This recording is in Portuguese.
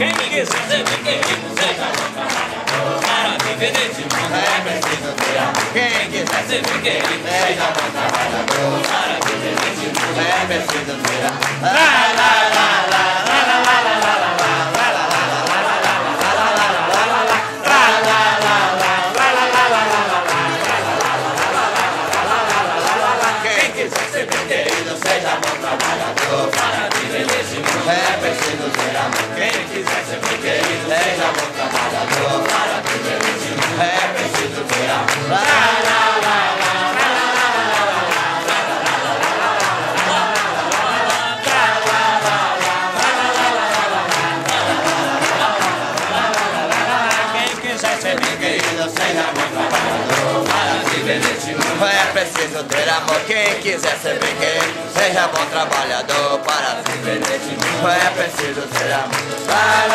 Quem me quis fazer de quem me seja Para viver neste mundo é preciso é, tá tirar é, Quem quiser ser de quem me trabalhador Para viver neste mundo é preciso tirar Lá, lá, lá, lá Seja bom trabalhador. Para viver nesse mundo é preciso ter amor. Quem preciso ser amor tratado para se vender neste mundo. É preciso ter amor, quem quiser ser bem quem seja bom trabalhador para se vender neste mundo. É preciso ter amor